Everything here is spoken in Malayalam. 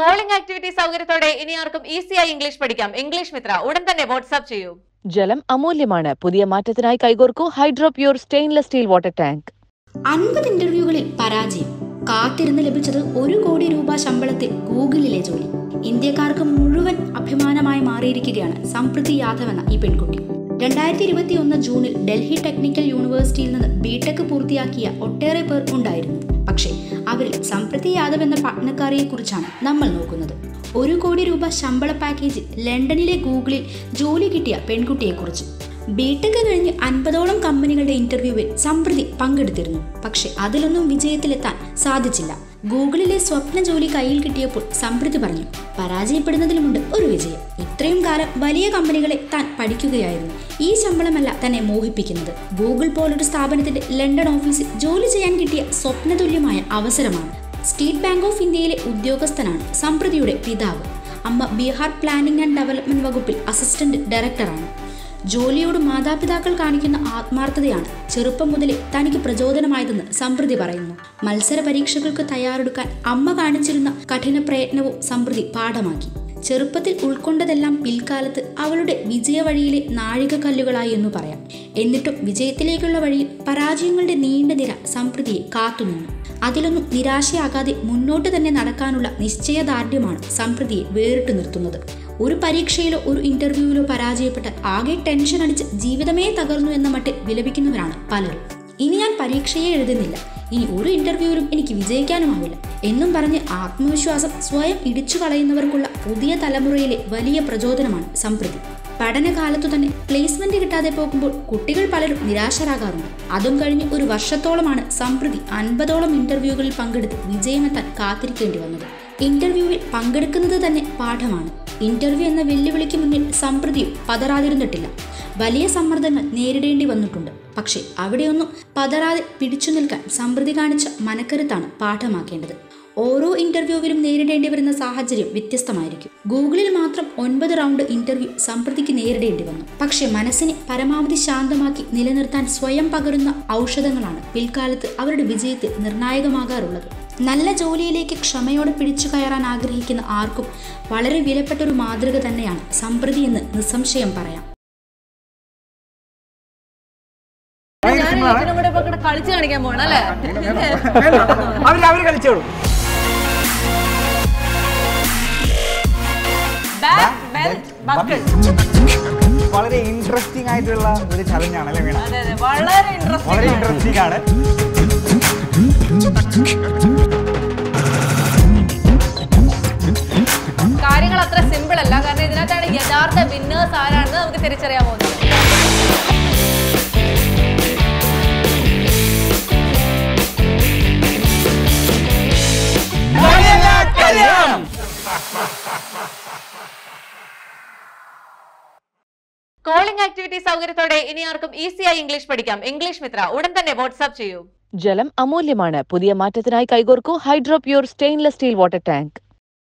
കോളിംഗ് ആക്ടിവിറ്റി സൗകര്യത്തോടെ ഇനി ആർക്കും ഈസിയായി ഇംഗ്ലീഷ് പഠിക്കാം. ഇംഗ്ലീഷ് മിത്ര ഉടൻ തന്നെ വാട്സ്ആപ്പ് ചെയ്യൂ. ജലം അമൂല്യമാണ്. പുതിയ മാറ്റത്തിനായി കൈകോർക്കൂ Hydro Pure stainless steel water tank അൻപത് ഇന്റർവ്യൂകളിൽ പരാജയം. കാത്തിരുന്ന് ലഭിച്ചത് ഒരു കോടി രൂപ ശമ്പളത്തിൽ ഗൂഗിളിലെ ജോലി. ഇന്ത്യക്കാർക്ക് മുഴുവൻ അഭിമാനമായി മാറിയിരിക്കുകയാണ് സംപ്രീതി യാദവ് എന്ന ഈ പെൺകുട്ടി. രണ്ടായിരത്തി ഇരുപത്തി ഒന്ന് ജൂണിൽ ഡൽഹി ടെക്നിക്കൽ യൂണിവേഴ്സിറ്റിയിൽ നിന്ന് ബിടെക് പൂർത്തിയാക്കിയ ഒട്ടേറെ പേർ ഉണ്ടായിരുന്നു. പക്ഷേ അവരിൽ സംപ്രതി യാദവ് എന്ന പഠനക്കാരിയെ കുറിച്ചാണ് നമ്മൾ നോക്കുന്നത്. ഒരു കോടി രൂപ ശമ്പള പാക്കേജിൽ ലണ്ടനിലെ ഗൂഗിളിൽ ജോലി കിട്ടിയ പെൺകുട്ടിയെക്കുറിച്ച്. ബിടെക് കഴിഞ്ഞ് അൻപതോളം കമ്പനികളുടെ ഇന്റർവ്യൂവിൽ സംപ്രതി പങ്കെടുത്തിരുന്നു. പക്ഷെ അതിലൊന്നും വിജയത്തിലെത്താൻ സാധിച്ചില്ല. ഗൂഗിളിലെ സ്വപ്ന ജോലി കയ്യിൽ കിട്ടിയപ്പോൾ സംപ്രതി പറഞ്ഞു പരാജയപ്പെടുന്നതിലുമുണ്ട് ഒരു വിജയം. ഇത്രയും കാലം വലിയ കമ്പനികളെ താൻ പഠിക്കുകയായിരുന്നു. ഈ ശമ്പളമല്ല തന്നെ മോഹിപ്പിക്കുന്നത്. ഗൂഗിൾ പോലൊരു സ്ഥാപനത്തിന്റെ ലണ്ടൻ ഓഫീസിൽ ജോലി ചെയ്യാൻ കിട്ടിയ സ്വപ്നതുല്യമായ അവസരമാണ്. സ്റ്റേറ്റ് ബാങ്ക് ഓഫ് ഇന്ത്യയിലെ ഉദ്യോഗസ്ഥനാണ് സംപ്രതിയുടെ പിതാവ്. അമ്മ ബീഹാർ പ്ലാനിംഗ് ആൻഡ് ഡെവലപ്മെന്റ് വകുപ്പിൽ അസിസ്റ്റന്റ് ഡയറക്ടറാണ്. ജോലിയോട് മാതാപിതാക്കൾ കാണിക്കുന്ന ആത്മാർത്ഥതയാണ് ചെറുപ്പം മുതലേ തനിക്ക് പ്രചോദനമായതെന്ന് സമൃദ്ധി പറയുന്നു. മത്സര പരീക്ഷകൾക്ക് തയ്യാറെടുക്കാൻ അമ്മ കാണിച്ചിരുന്ന കഠിന പ്രയത്നവും സമൃദ്ധി പാഠമാക്കി. ചെറുപ്പത്തിൽ ഉൾക്കൊണ്ടതെല്ലാം പിൽക്കാലത്ത് അവളുടെ വിജയവഴിയിലെ നാഴികക്കല്ലുകളായി എന്ന് പറയാം. എന്നിട്ടും വിജയത്തിലേക്കുള്ള വഴിയിൽ പരാജയങ്ങളുടെ നീണ്ട നിര സമൃദ്ധിയെ കാത്തുനിന്നു അതിലൊന്നും നിരാശയാകാതെ മുന്നോട്ട് തന്നെ നടക്കാനുള്ള നിശ്ചയദാർഢ്യമാണ് സമൃദ്ധിയെ വേറിട്ടു നിർത്തുന്നത്. ഒരു പരീക്ഷയിലോ ഒരു ഇന്റർവ്യൂവിലോ പരാജയപ്പെട്ട് ആകെ ടെൻഷൻ അടിച്ച് ജീവിതമേ തകർന്നു എന്ന മട്ടിൽ വിലപിക്കുന്നവരാണ് പലരും. ഇനി ഞാൻ പരീക്ഷയെ എഴുതുന്നില്ല. ഇനി ഒരു ഇന്റർവ്യൂവിലും എനിക്ക് വിജയിക്കാനുമാവില്ല എന്നും പറഞ്ഞ് ആത്മവിശ്വാസം സ്വയം ഇടിച്ചു കളയുന്നവർക്കുള്ള പുതിയ തലമുറയിലെ വലിയ പ്രചോദനമാണ് സംപ്രതി. പഠനകാലത്തു തന്നെ പ്ലേസ്മെന്റ് കിട്ടാതെ പോകുമ്പോൾ കുട്ടികൾ പലരും നിരാശരാകാറുണ്ട്. അതും കഴിഞ്ഞ് ഒരു വർഷത്തോളമാണ് സംപ്രതി അൻപതോളം ഇന്റർവ്യൂകളിൽ പങ്കെടുത്ത് വിജയമെത്താൻ കാത്തിരിക്കേണ്ടി വന്നത്. ഇന്റർവ്യൂവിൽ പങ്കെടുക്കുന്നത് തന്നെ പാഠമാണ്. ഇന്റർവ്യൂ എന്ന വെല്ലുവിളിക്ക് മുന്നിൽ സംപ്രതിയും പതറാതിരുന്നിട്ടില്ല. വലിയ സമ്മർദ്ദങ്ങൾ നേരിടേണ്ടി വന്നിട്ടുണ്ട്. പക്ഷേ അവിടെയൊന്നും പതറാതെ പിടിച്ചു നിൽക്കാൻ സമൃദ്ധി കാണിച്ച മനക്കരുത്താണ് പാഠമാക്കേണ്ടത്. ഓരോ ഇന്റർവ്യൂവിലും നേരിടേണ്ടി വരുന്ന സാഹചര്യം വ്യത്യസ്തമായിരിക്കും. ഗൂഗിളിൽ മാത്രം ഒൻപത് റൗണ്ട് ഇന്റർവ്യൂ സംപ്രതിക്ക് നേരിടേണ്ടി വന്നു. പക്ഷേ മനസ്സിനെ പരമാവധി ശാന്തമാക്കി നിലനിർത്താൻ സ്വയം പകരുന്ന ഔഷധങ്ങളാണ് പിൽക്കാലത്ത് അവരുടെ വിജയത്തിൽ നിർണായകമാകാറുള്ളത്. നല്ല ജോലിയിലേക്ക് ക്ഷമയോടെ പിടിച്ചു കയറാൻ ആഗ്രഹിക്കുന്ന ആർക്കും വളരെ വിലപ്പെട്ട ഒരു മാതൃക തന്നെയാണ് സമ്പ്രതി എന്ന് നിസ്സംശയം പറയാം. കളിച്ച് കാണിക്കാൻ പോകണം അല്ലേ? അവർ അവർ കളിച്ചോളൂ. വളരെ ഇൻട്രസ്റ്റിംഗ് ആയിട്ടുള്ള ഒരു ചലഞ്ച് ആണ് അല്ലേ വീണ? വളരെ ഇൻട്രസ്റ്റിംഗ് ആണ്. വിന്നേഴ്സ് ആരാണെന്ന് നമുക്ക് തിരിച്ചറിയാൻ പോകുന്നത്. കോളിംഗ് ആക്ടിവിറ്റി സൗകര്യത്തോടെ ഇനി ആർക്കും ഈസിയായി ഇംഗ്ലീഷ് പഠിക്കാം. ഇംഗ്ലീഷ് മിത്ര ഉടൻ തന്നെ വാട്സ്ആപ്പ് ചെയ്യൂ. ജലം അമൂല്യമാണ്. പുതിയ മാറ്റത്തിനായി കൈകോർക്കൂ Hydro Pure stainless steel water tank